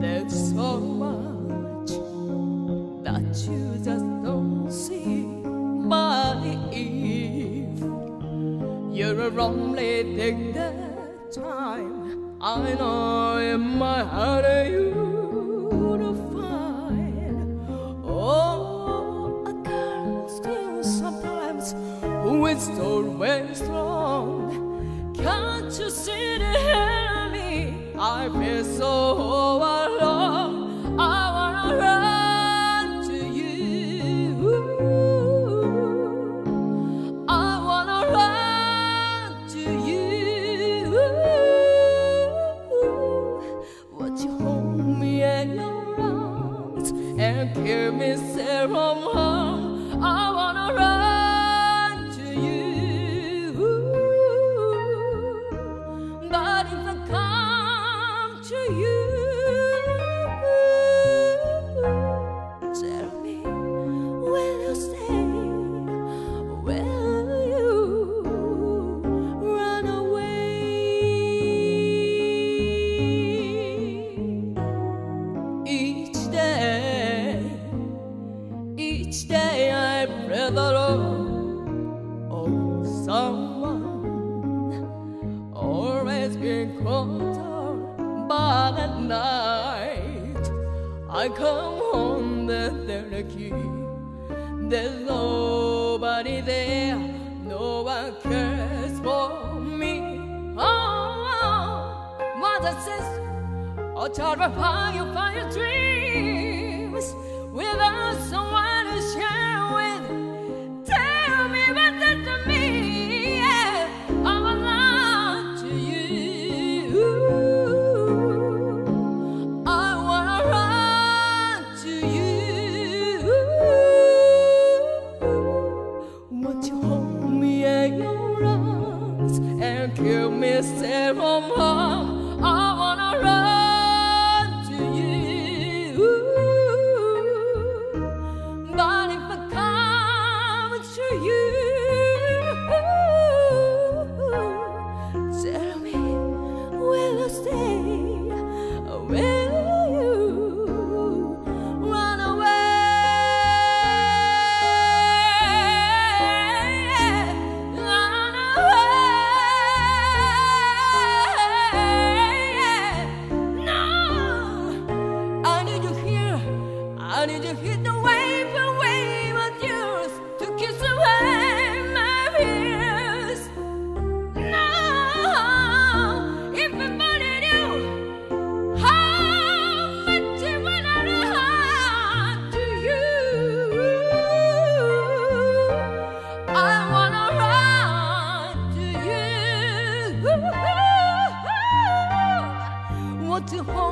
there's so much that you just don't see. But if you're only take the time, I know in my heart you to find. Oh, a girl still sometimes who is always strong. Can't you see the enemy? I feel so Pray the someone always night I come home with the key. There's nobody there, no one cares for me. Oh, mother says, Oh, your dreams without someone to share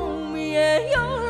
you. Want to